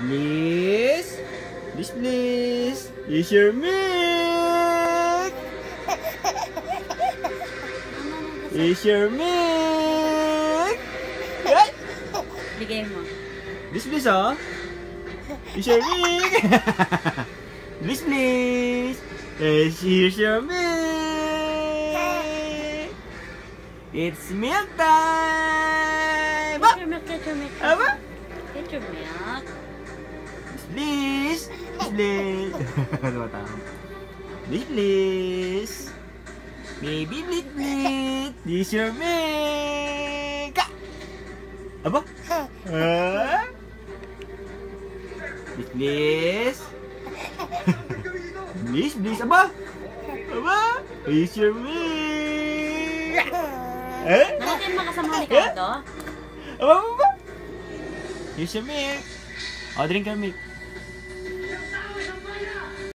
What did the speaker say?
Please. Please, please. Here's your milk. Here's your milk. Ay! Bigay mo. Please, please, oh. Here's your milk. please, please. Here's your milk. It's milk time. Get your milk, get your milk. Get your milk. Please, please. tama? Please, please. Baby, please, please. This your. Ah! Aba? Ah? Please, please. please, please. Aba? Aba? This your milk. Eh? Nakatin mo kasama ni Ricardo? Aba, aba, aba. Here's your milk. Oh, drink your milk.